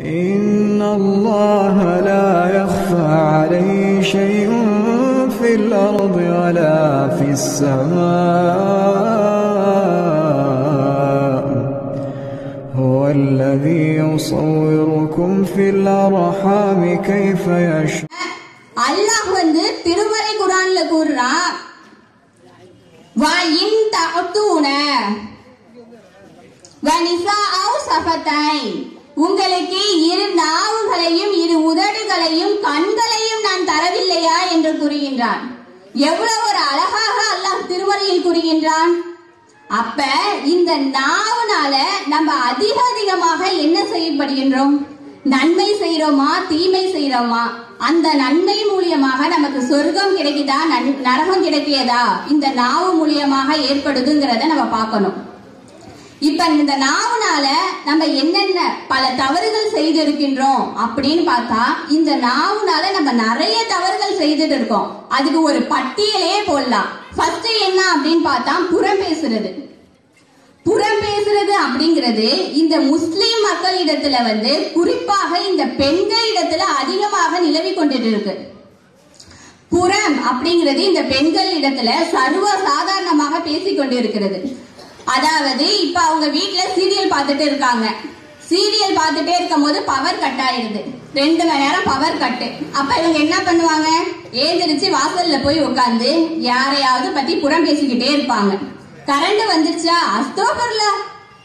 إن الله لا يخفى عليه شيء في الأرض ولا في السماء هو الذي يصوركم في الأرحام كيف يشاء அல்லாஹ் வந்து திருமறை குரான்ல கூறுறான் வா இன் தஅத்தூன வனிசாஅவ் சஃபத்தைன் உங்களுக்கு இரு நாவுகளையும் இரு உதடுகளையும் கண்களையும் நான் தரவில்லையா என்று கூறுகின்றான். எவ்வளவு ஒரு அழகாக அல்லாஹ் திருமறையில் கூறுகின்றான். அப்ப இந்த நாவுனால நம்ம அதிக அதிகமாக என்ன செய்யப்படுகின்றோம்? நன்மை செய்யறோமா தீமை செய்யறோமா அந்த நன்மை மூலியமாக நமக்கு சொர்க்கம் கிடைக்குதா நன்- நரகம் கிடைக்கியதா இந்த நாவு மூலியமாக ஏற்படுதுங்கிறத நம்ம பார்க்கணும். இப்ப இந்த நாவுனால நம்ம என்னென்ன பல தவறுகள் செய்து இருக்கின்றோம் அப்படின்னு பார்த்தா இந்த நாவுனால நம்ம நிறைய தவறுகள் செய்துட்டு இருக்கோம். அதுக்கு ஒரு பட்டியலே போடலாம். ஃபர்ஸ்ட் என்ன அப்படின்னு பார்த்தா புறம் பேசுறது. புறம் பேசுறது அப்படிங்கிறது இந்த முஸ்லிம் மக்களிடத்துல வந்து குறிப்பாக இந்த பெண்களிடத்துல அதிகமாக நிலவி கொண்டுட்டு இருக்கு. புறம் அப்படிங்கிறது இந்த பெண்கள் இடத்துல சர்வ சாதாரணமாக பேசிக்கொண்டிருக்கிறது இருக்கிறது அதாவது இப்ப அவங்க வீட்டுல சீரியல் பார்த்துட்டு இருக்காங்க. சீரியல் பார்த்துட்டே இருக்கும் போது பவர் கட் ஆயிடுது. ரெண்டு மணி நேரம் பவர் கட்டு அப்ப இவங்க என்ன பண்ணுவாங்க? ஏந்திரிச்சு வாசல்ல போய் உட்காந்து யாரையாவது பத்தி புறம் பேசிக்கிட்டே இருப்பாங்க. கரண்ட் வந்துருச்சா? அஸ்தோபர்ல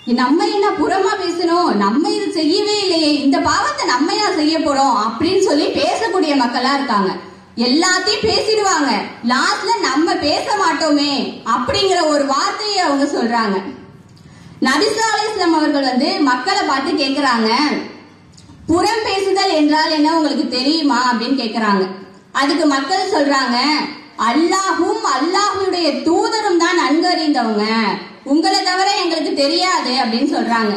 நம்ம என்ன புறமா பேசணும்? நம்ம இது செய்யவே இல்லையே. இந்த பாவத்தை நம்ம ஏன் செய்ய போறோம் அப்படின்னு சொல்லி பேசக்கூடிய மக்களா இருக்காங்க. எல்லாத்தையும் பேசிடுவாங்க. லாஸ்ட்ல நம்ம பேச மாட்டோமே அப்படிங்கிற ஒரு வார்த்தையை அவங்க சொல்றாங்க. நபிசா அவர்கள் வந்து மக்களை பார்த்து கேக்குறாங்க. புறம் பேசுதல் என்றால் என்ன உங்களுக்கு தெரியுமா அப்படின்னு கேக்குறாங்க. அதுக்கு மக்கள் சொல்றாங்க அல்லாஹும் அல்லாஹுடைய தூதரும் தான் நன்கு அறிந்தவங்க. உங்களை தவிர எங்களுக்கு தெரியாது அப்படின்னு சொல்றாங்க.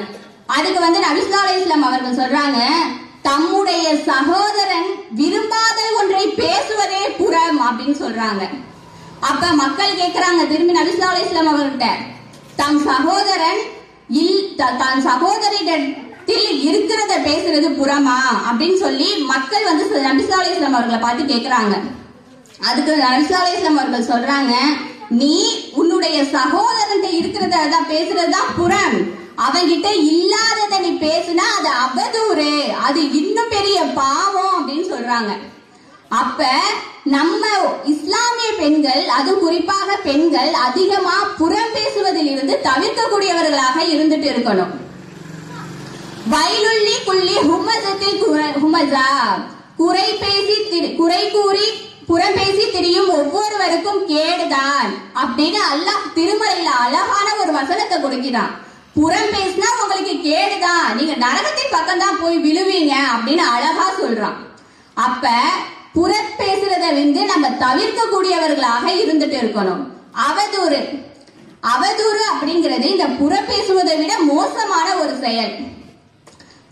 அதுக்கு வந்து நபிசா அலிஸ்லாம் அவர்கள் சொல்றாங்க தம்முடைய சகோதரன் விரும்பாத ஒன்றை பேசுவதே புறம் அப்படின்னு சொல்றாங்க. அப்ப மக்கள் கேட்கிறாங்க திரும்பி நபிசா அலிஸ்லாம் அவர்கிட்ட தம் சகோதரன் இல் த- தன் சகோதரிடத்தில் இருக்கிறத பேசுறது புறமா அப்படின்னு சொல்லி மக்கள் வந்து ச- நபிசா அலிஸ்லாம் அவர்களை பார்த்து கேட்கிறாங்க அதுக்கு நபிசா அலிஸ்லாம் அவர்கள் சொல்றாங்க நீ உன்னுடைய சகோதரன் இருக்கிறத பேசுறதுதான் புறம். அவங்கிட்ட இல்லாதத நீ பேசுனா அது அவதூறு. அது இன்னும் பெரிய பாவம் அப்படின்னு சொல்றாங்க. அப்ப நம்ம இஸ்லாமிய பெண்கள் அது குறிப்பாக பெண்கள் அதிகமா புறம் பேசுவதில் இருந்து தவிர்க்கக்கூடியவர்களாக இருந்துட்டு இருக்கணும். வயலுள்ளி புள்ளி ஹுமசத்தில் குர- ஹுமசா குறை பேசி குறை கூறி புறம் பேசி திரியும் ஒவ்வொருவருக்கும் கேடுதான் அப்படின்னு அல்லாஹ் திருமலையில அழகான ஒரு வசனத்தை கொடுக்கிறான். புறம் பேசினா உங்களுக்கு கேடுதான் நீங்க நரகத்தின் பக்கம் தான் போய் விழுவீங்க அப்படின்னு அழகா சொல்றான். அப்ப புற பேசுறத வந்து நம்ம தவிர்க்கக்கூடியவர்களாக இருந்துட்டு இருக்கணும். அவதூறு. அவதூறு அப்படிங்கிறது இந்த புற பேசுவதை விட மோசமான ஒரு செயல்.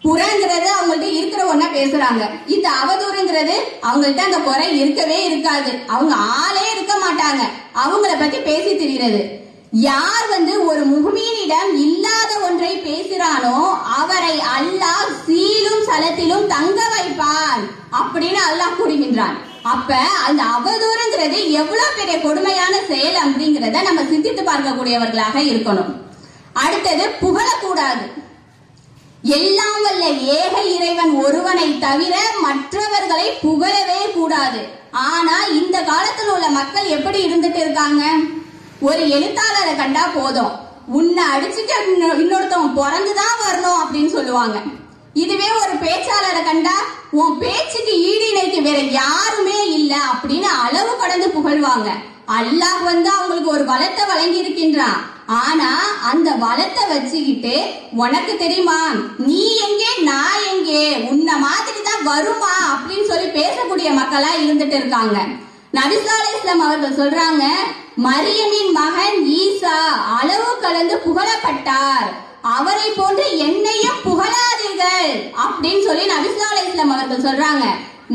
புறங்கிறது அவங்கள்ட்ட இருக்கிற ஒன்னா பேசுறாங்க. இந்த அவதூறுங்கிறது அவங்கள்ட்ட அந்த குறை இருக்கவே இருக்காது. அவங்க ஆளே இருக்க மாட்டாங்க. அவங்கள பத்தி பேசி தெரிகிறது யார் வந்து ஒரு முகமீனிடம் இல்லாத ஒன்றை பேசுறானோ அவரை அல்லாஹ் சீலும் சலத்திலும் தங்க வைப்பான் அப்படின்னு அல்லாஹ் கூறுகின்றான். அப்ப அந்த அவதூறுங்கிறது எவ்வளவு பெரிய கொடுமையான செயல் அப்படிங்கறத நம்ம சிந்தித்து பார்க்கக்கூடியவர்களாக இருக்கணும். அடுத்தது புகழக்கூடாது. எல்லாம் வல்ல ஏக இறைவன் ஒருவனை தவிர மற்றவர்களை புகழவே கூடாது. ஆனா இந்த காலத்தில் உள்ள மக்கள் எப்படி இருந்துட்டு இருக்காங்க? ஒரு எழுத்தாளரை கண்டா போதும். உன்னை அடிச்சுட்டு இன்னொருத்தவன் பிறந்துதான் வரணும் அப்படின்னு சொல்லுவாங்க. இதுவே ஒரு பேச்சாளரை கண்டா உன் பேச்சுக்கு ஈடு இணைக்கு வேற யாருமே இல்ல அப்படின்னு அளவு கடந்து புகழ்வாங்க. அல்லாஹ் வந்து அவங்களுக்கு ஒரு வளத்தை வழங்கி இருக்கின்றான் ஆனா அந்த வளத்தை வச்சுக்கிட்டு உனக்கு தெரியுமா நீ எங்கே நான் எங்கே? உன்ன மாதிரி தான் வருமா? அப்படின்னு சொல்லி பேசக்கூடிய மக்களா இருந்துட்டு இருக்காங்க. நபிசாலேஸ்லம் அவர்கள் சொல்றாங்க மரியமின் மகன் ஈசா அளவு கலந்து புகழப்பட்டார். அவரை போன்று என்னையும் புகழாதீர்கள் அப்படின்னு சொல்லி நபிசாலேஸ்லம் அவர்கள் சொல்றாங்க.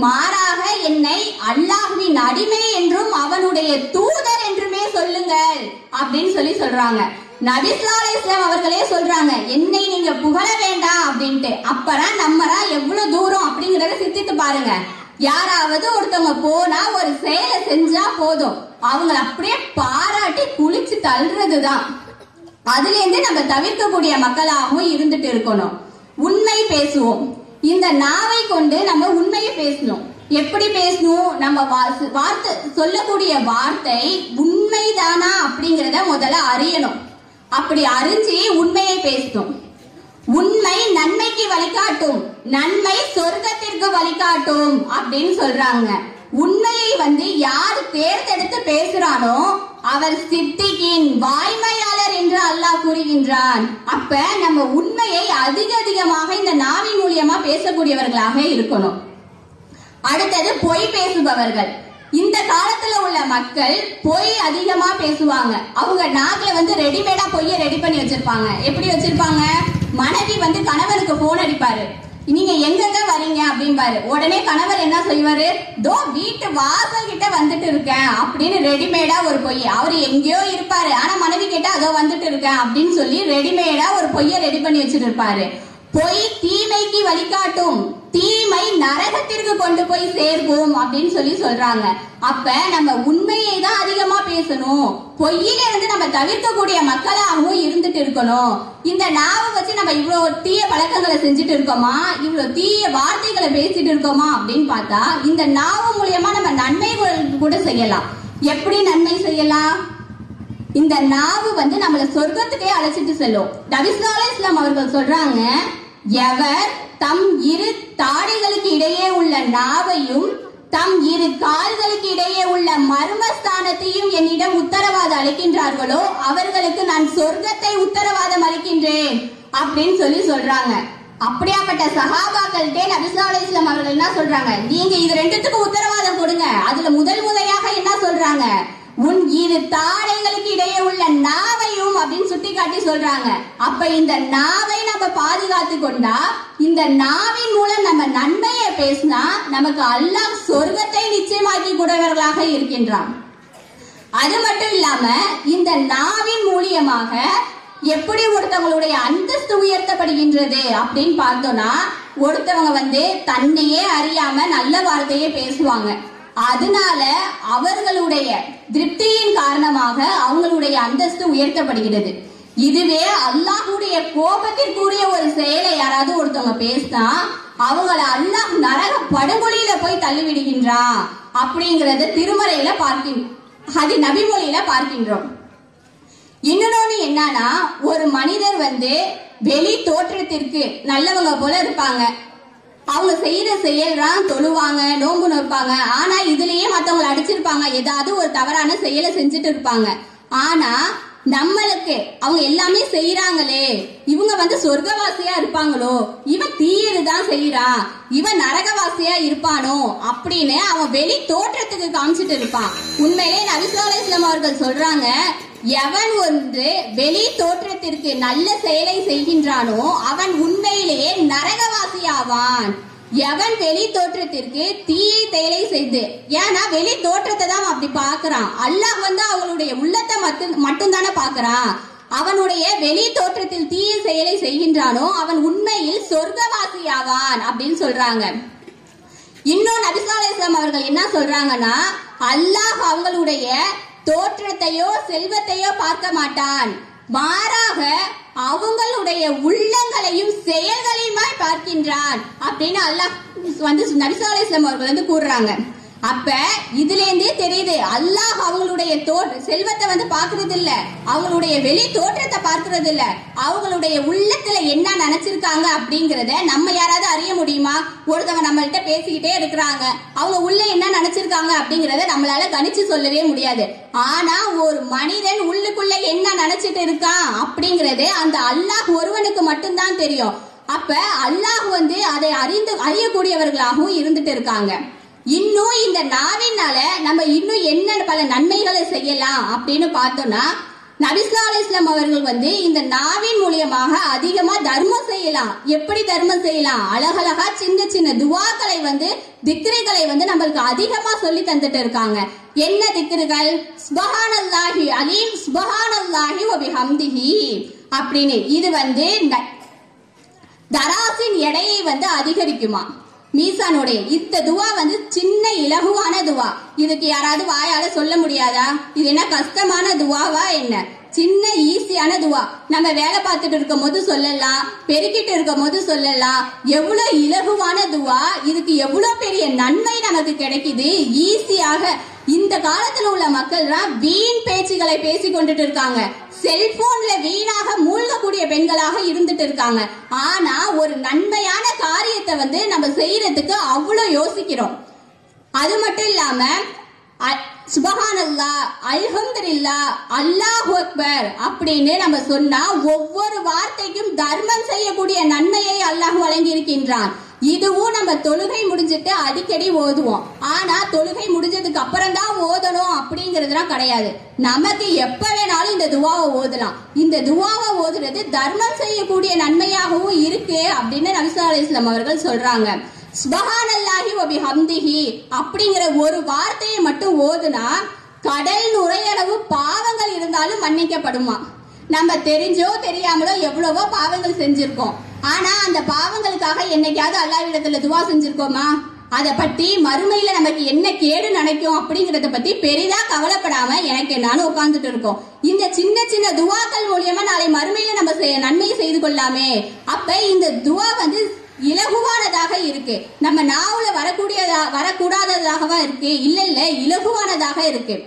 மாறாக என்னை அல்லாஹ்வின் அடிமை என்றும் அவனுடைய தூதர் என்றுமே சொல்லுங்கள் அப்படின்னு சொல்லி சொல்றாங்க. நபிஸ்லா இஸ்லாம் அவர்களே சொல்றாங்க என்னை நீங்க புகழ வேண்டாம் அப்படின்ட்டு. அப்பதான் நம்மரா எவ்வளவு தூரம் அப்படிங்கறத சித்தித்து பாருங்க. யாராவது ஒருத்தவங்க போனா ஒரு செயலை செஞ்சா போதும். அவங்கள அப்படியே பாராட்டி குளிச்சு தள்ளுறதுதான். அதுல இருந்து நம்ம தவிர்க்கக்கூடிய மக்களாகவும் இருந்துட்டு இருக்கணும். உண்மை பேசுவோம். இந்த நாவை கொண்டு நம்ம உண்மையை பேசணும். எப்படி பேசணும்? நம்ம வார்த்தை சொல்லக்கூடிய வார்த்தை உண்மைதானா அப்படிங்கறத முதல்ல அறியணும். அப்படி அறிஞ்சு உண்மையை பேசணும். உண்மை நன்மைக்கு வழிகாட்டும் நன்மை சொர்க்கத்திற்கு வழிகாட்டும் அப்படின்னு சொல்றாங்க. உண்மையை வந்து யார் தேர்ந்தெடுத்து பேசுறானோ அவர் சித்திகின் வாய்மையாளர் என்று அல்லாஹ் கூறுகின்றான். அப்ப நம்ம உண்மையை அதிக அதிகமாக இந்த நாவின் மூலியமா பேசக்கூடியவர்களாக இருக்கணும். அடுத்தது பொய் பேசுபவர்கள். இந்த காலத்துல உள்ள மக்கள் பொய் அதிகமா பேசுவாங்க. அவங்க நாக்குல வந்து ரெடிமேடா பொய்ய ரெடி பண்ணி வச்சிருப்பாங்க. எப்படி வச்சிருப்பாங்க? மனைவி வந்து கணவருக்கு போன் அடிப்பாரு. நீங்க எங்கெங்க வரீங்க அப்படின்பாரு உடனே கணவர் என்ன செய்வாரு? தோ வீட்டு வாசல் கிட்ட வந்துட்டு இருக்கேன் அப்படின்னு ரெடிமேடா ஒரு பொய் அவர் எங்கேயோ இருப்பாரு. ஆனா மனைவி கேட்டா அதோ வந்துட்டு இருக்கேன் அப்படின்னு சொல்லி ரெடிமேடா ஒரு பொய்ய ரெடி பண்ணி வச்சிட்டு இருப்பாரு. பொய் தீமைக்கு வழிகாட்டும் தீமை நரகத்திற்கு கொண்டு போய் சேர்ப்போம் அப்படின்னு சொல்லி சொல்றாங்க. அப்ப நம்ம உண்மையை தான் அதிகமா பேசணும். பொய்யில இருந்து நம்ம தவிர்க்கக்கூடிய மக்களாகவும் இருந்துட்டு இருக்கணும். இந்த நாவை வச்சு நம்ம இவ்வளவு தீய பழக்கங்களை செஞ்சுட்டு இருக்கோமா? இவ்வளவு தீய வார்த்தைகளை பேசிட்டு இருக்கோமா அப்படின்னு பார்த்தா இந்த நாவு மூலியமா நம்ம நன்மைகள் கூட செய்யலாம். எப்படி நன்மை செய்யலாம்? இந்த நாவு வந்து நம்மள சொர்க்கத்துக்கே அழைச்சிட்டு செல்லும். நபிஸ்லால இஸ்லாம் அவர்கள் சொல்றாங்க எவர் தம் இரு தாடைகளுக்கு இடையே உள்ள நாவையும் தம் இரு கால்களுக்கு இடையே உள்ள மர்மஸ்தானத்தையும் என்னிடம் உத்தரவாதம் அளிக்கின்றார்களோ அவர்களுக்கு நான் சொர்க்கத்தை உத்தரவாதம் அளிக்கின்றேன் அப்படின்னு சொல்லி சொல்றாங்க. அப்படியாப்பட்ட சகாபாக்கள்கிட்டே நபிஸ்லா அலைஹிஸ்ஸலாம் அவர்கள் என்ன சொல்றாங்க? நீங்க இது ரெண்டுத்துக்கும் உத்தரவாதம் கொடுங்க. அதுல முதல் முறையாக என்ன சொல்றாங்க? உன் இரு தாடை இடையே உள்ள நாவையும் அப்படின்னு சுட்டி காட்டி சொல்றாங்க. அப்ப இந்த நாவை நம்ம பாதுகாத்து கொண்டா இந்த நாவின் மூலம் நம்ம நன்மையை பேசினா நமக்கு அல்லாஹ் சொர்க்கத்தை நிச்சயமாக்கி கூடவர்களாக இருக்கின்றான். அது மட்டும் இல்லாம இந்த நாவின் மூலியமாக எப்படி ஒருத்தவங்களுடைய அந்தஸ்து உயர்த்தப்படுகின்றது அப்படின்னு பார்த்தோம்னா ஒருத்தவங்க வந்து தன்னையே அறியாம நல்ல வார்த்தையே பேசுவாங்க. அதனால அவர்களுடைய திருப்தியின் காரணமாக அவங்களுடைய அந்தஸ்து உயர்த்தப்படுகிறது. இதுவே அல்லாஹுடைய கோபத்திற்குரிய ஒரு செயலை யாராவது ஒருத்தவங்க பேசினா அவங்கள அல்லாஹ் நரக படுகொலியில போய் தள்ளிவிடுகின்றான் அப்படிங்கறத திருமறையில பார்க்கின்றோம் அது நபிமொழியில பார்க்கின்றோம். இன்னொன்னு என்னன்னா ஒரு மனிதர் வந்து வெளி தோற்றத்திற்கு நல்லவங்க போல இருப்பாங்க. அவங்க செய்யற செயல்தான் தொழுவாங்க நோன்பு நோப்பாங்க ஆனா இதுலயே மத்தவங்களை அடிச்சிருப்பாங்க. ஏதாவது ஒரு தவறான செயலை செஞ்சுட்டு இருப்பாங்க. ஆனா நம்மளுக்கு அவங்க எல்லாமே செய்யறாங்களே இவங்க வந்து சொர்க்கவாசியா இருப்பாங்களோ? இவன் தீயதுதான் செய்யறான் இவன் நரகவாசியா இருப்பானோ? அப்படின்னு அவன் வெளி தோற்றத்துக்கு காமிச்சிட்டு இருப்பான். உண்மையிலே நபிசுல்லா அவர்கள் சொல்றாங்க எவன் ஒன்று வெளி தோற்றத்திற்கு நல்ல செயலை செய்கின்றானோ அவன் உண்மையிலேயே நரகவாசியாவான். எவன் வெளி தோற்றத்திற்கு தீய செயலை செய்து ஏன்னா வெளி தோற்றத்தை தான் அப்படி பாக்குறான் அல்லாஹ் வந்து அவனுடைய உள்ளத்தை மட்டும் மட்டும்தானே பாக்குறான் அவனுடைய வெளி தோற்றத்தில் தீய செயலை செய்கின்றானோ அவன் உண்மையில் சொர்க்கவாசியாவான் அப்படின்னு சொல்றாங்க. இன்னும் நபிசா அவர்கள் என்ன சொல்றாங்கன்னா அல்லாஹ் அவங்களுடைய தோற்றத்தையோ செல்வத்தையோ பார்க்க மாட்டான். மாறாக அவங்களுடைய உள்ளங்களையும் செயல்களையுமாய் பார்க்கின்றான். அப்படின்னு அல்லாஹ் வந்து நபிசா அலைஹிஸ்ஸலாம் அவர்கள் வந்து கூறுறாங்க. அப்ப இதுல இருந்தே தெரியுது அல்லாஹ் அவங்களுடைய செல்வத்தை வந்து பாக்குறது இல்ல அவங்களுடைய வெளி தோற்றத்தை பார்க்கறது இல்ல அவங்களுடைய உள்ளத்துல என்ன நினைச்சிருக்காங்க அப்படிங்கறத நம்ம யாராவது அறிய முடியுமா? ஒருத்தவங்க நம்மள்ட்ட பேசிக்கிட்டே இருக்கிறாங்க. அவங்க உள்ள என்ன நினைச்சிருக்காங்க அப்படிங்கறத நம்மளால கணிச்சு சொல்லவே முடியாது. ஆனா ஒரு மனிதன் உள்ளுக்குள்ள என்ன நினைச்சிட்டு இருக்கான் அப்படிங்கறது அந்த அல்லாஹ் ஒருவனுக்கு மட்டும்தான் தெரியும். அப்ப அல்லாஹ் வந்து அதை அறிந்து அறியக்கூடியவர்களாகவும் இருந்துட்டு இருக்காங்க. இன்னும் இந்த நாவினால நம்ம இன்னும் என்ன பல நன்மைகளை செய்யலாம் அப்படின்னு பார்த்தோம்னா நபிஸ்லா அலிஸ்லாம் அவர்கள் வந்து இந்த நாவின் மூலியமாக அதிகமா தர்மம் செய்யலாம். எப்படி தர்மம் செய்யலாம்? அழகழகா சின்ன சின்ன துவாக்களை வந்து திக்ரிகளை வந்து நம்மளுக்கு அதிகமா சொல்லி தந்துட்டு இருக்காங்க. என்ன திக்ருகள்? சுபஹானல்லாஹி அலீம் சுபஹானல்லாஹி வபிஹம்திஹி அப்படின்னு. இது வந்து தராசின் எடையை வந்து அதிகரிக்குமா? மீசானுடைய இந்த துவா வந்து சின்ன இலகுவான துவா. இதுக்கு யாராவது வாயால சொல்ல முடியாதா? இது என்ன கஷ்டமான துவாவா என்ன? சின்ன ஈஸியான துவா. நம்ம வேலை பார்த்துட்டு இருக்கும் போது சொல்லலாம். பெருக்கிட்டு இருக்கும் போது சொல்லலாம். எவ்வளவு இலகுவான துவா. இதுக்கு எவ்வளவு பெரிய நன்மை நமக்கு கிடைக்குது? ஈஸியாக. இந்த காலத்துல உள்ள மக்கள்லாம் வீண் பேச்சுகளை பேசி கொண்டுட்டு இருக்காங்க. செல்போன்ல வீணாக மூழ்கக்கூடிய பெண்களாக இருந்துட்டு இருக்காங்க. ஆனா ஒரு நன்மையான காரியத்தை வந்து நம்ம செய்யறதுக்கு அவ்வளவு யோசிக்கிறோம். அது மட்டும் இல்லாம அ- சுபஹானல்லா அல்ஹம்துலில்லா அல்லாஹ் அக்பர் அப்படின்னு நம்ம சொன்னா ஒவ்வொரு வார்த்தைக்கும் தர்மம் செய்யக்கூடிய நன்மையை அல்லாஹ் வழங்கி இருக்கின்றான் இதுவும் நம்ம தொழுகை முடிஞ்சிட்டு அடிக்கடி ஓதுவோம். ஆனா தொழுகை முடிஞ்சதுக்கு அப்புறம் தான் ஓதணும் அப்படிங்கறதுலாம் கிடையாது. நமக்கு எப்ப வேணாலும் இந்த துவாவை ஓதலாம். இந்த துவாவை ஓதுறது தர்மம் செய்யக்கூடிய நன்மையாகவும் இருக்கு அப்படின்னு நபிசா அலிஸ்லாம் அவர்கள் சொல்றாங்க. ஸ்பஹானல்லாஹி ஒபி ஹம்திஹி அப்படிங்கிற ஒரு வார்த்தையை மட்டும் ஓதுனா கடல் நுரையளவு பாவங்கள் இருந்தாலும் மன்னிக்கப்படுமா? நம்ம தெரிஞ்சோ தெரியாமலோ எவ்வளவோ பாவங்கள் செஞ்சிருக்கோம். ஆனா அந்த பாவங்களுக்காக என்னைக்காவது அல்லாவிடத்துல துவா செஞ்சிருக்கோமா? அதை பத்தி மறுமையில நமக்கு என்ன கேடு நினைக்கும் அப்படிங்கறத பத்தி பெரிதா கவலைப்படாம எனக்கு நானும் உட்கார்ந்துட்டு இருக்கோம். இந்த சின்ன சின்ன துவாக்கள் மூலியமா நாளை மறுமையில நம்ம செய்- நன்மை செய்து கொள்ளாமே. அப்ப இந்த துவா வந்து இலகுவானதாக இருக்கு. நம்ம நாவுல வரக்கூடியதா வரக்கூடாததாகவா இருக்கு. இல்ல இல்ல இலகுவானதாக இருக்கு.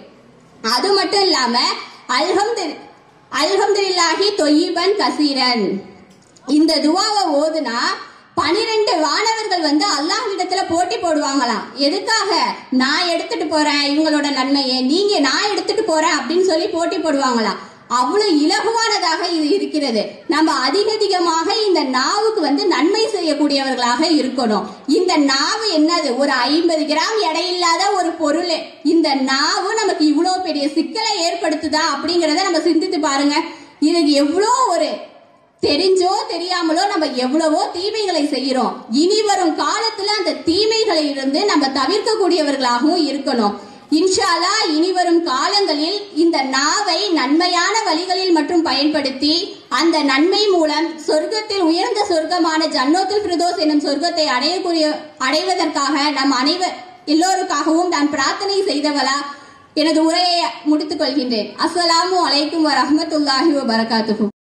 அது மட்டும் இல்லாம அல்ஹம்து அல்ஹம்துல்லாஹி தொய்யிபன் கசீரன். இந்த துவாவை ஓதுனா பனிரெண்டு வானவர்கள் வந்து அல்லாஹ் இடத்துல போட்டி போடுவாங்களாம். எதுக்காக? நான் எடுத்துட்டு போறேன் இவங்களோட நன்மையை. நீங்க நான் எடுத்துட்டு போறேன் அப்படின்னு சொல்லி போட்டி போடுவாங்களாம். அவ்வளவு இலகுவானதாக இது இருக்கிறது. நம்ம அதிகதிகமாக இந்த நாவுக்கு வந்து நன்மை செய்யக்கூடியவர்களாக இருக்கணும். இந்த நாவு என்னது? ஒரு ஐம்பது கிராம் எடையில்லாத ஒரு பொருள். இந்த நாவு நமக்கு இவ்வளவு பெரிய சிக்கலை ஏற்படுத்துதா அப்படிங்கறத நம்ம சிந்தித்து பாருங்க. இதுக்கு எவ்வளோ ஒரு தெரிஞ்சோ தெரியாமலோ நம்ம எவ்வளவோ தீமைகளை செய்யறோம் இனி வரும் காலத்துல அந்த தீமைகளை இருந்து நம்ம தவிர்க்கக்கூடியவர்களாகவும் இருக்கணும். இன்ஷாலா இனி வரும் காலங்களில் இந்த நாவை நன்மையான வழிகளில் மட்டும் பயன்படுத்தி அந்த நன்மை மூலம் சொர்க்கத்தில் உயர்ந்த சொர்க்கமான ஜன்னோத்தில் பிரதோஸ் எனும் சொர்க்கத்தை அடையக்கூடிய அடைவதற்காக நம் அனைவர் எல்லோருக்காகவும் நான் பிரார்த்தனை செய்தவளா எனது உரையை முடித்துக் கொள்கின்றேன். அஸ்ஸலாமு அலைக்கும் வரஹ்மத்துல்லாஹி வபரகாத்துஹு.